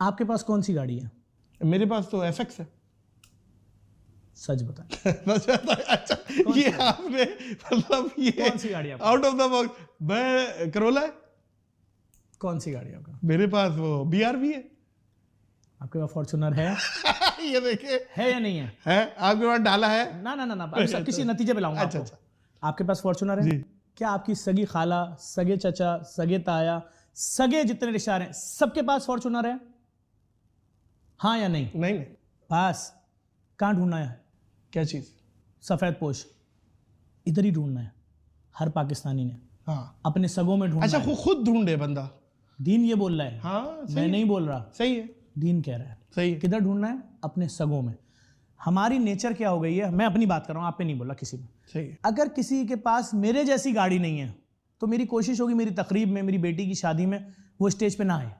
आपके पास कौन सी गाड़ी है? मेरे पास तो एफएक्स है। सच बताएँ। बस अच्छा ये आपने मतलब ये कौन सी गाड़ी है आउट ऑफ़ द बॉक्स मैं करोला है? कौन सी गाड़ी आपका? मेरे पास वो बी आर भी है। आपके पास फॉर्चुनर है? ये देखिए। है या नहीं है? है। आपके पास डाला है? ना ना ना ना किसी नतीजे पे लाऊँगा अच्छा, आपको। आपके पास फॉर्चुनर है? क्या आपकी सगी खाला सगे चचा सगे ताया सगे जितने रिश्तेदार हैं सबके पास फॉर्चुनर है? हाँ या नहीं? नहीं नहीं। पास कहाँ ढूंढना है? क्या चीज़? सफ़ेद पोश। इधर ही ढूंढना है। हर पाकिस्तानी ने। हाँ। अपने सगों में ढूंढना अच्छा है। खुद ढूंढे बंदा। दीन ये बोल रहा है। हाँ मैं सही नहीं बोल रहा। सही है। दीन कह रहा है। सही है। किधर ढूंढना है? अपने सगों में। हमारी नेचर क्या हो गई है? मैं अपनी बात कर रहा हूँ आप पे नहीं बोला किसी में सही है। अगर किसी के पास मेरे जैसी गाड़ी नहीं है तो मेरी कोशिश होगी मेरी तकरीब में मेरी बेटी की शादी में वो स्टेज पे ना आए।